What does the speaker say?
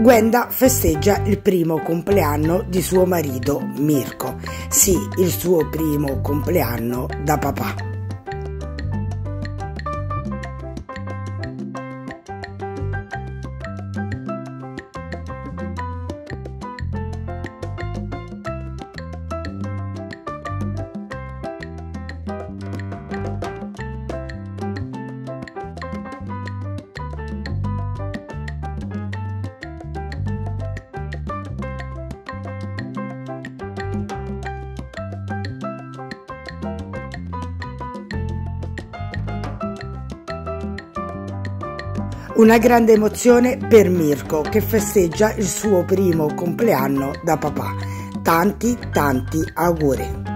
Gwenda festeggia il primo compleanno di suo marito Mirko. Sì, il suo primo compleanno da papà. Una grande emozione per Mirko che festeggia il suo primo compleanno da papà. Tanti tanti auguri.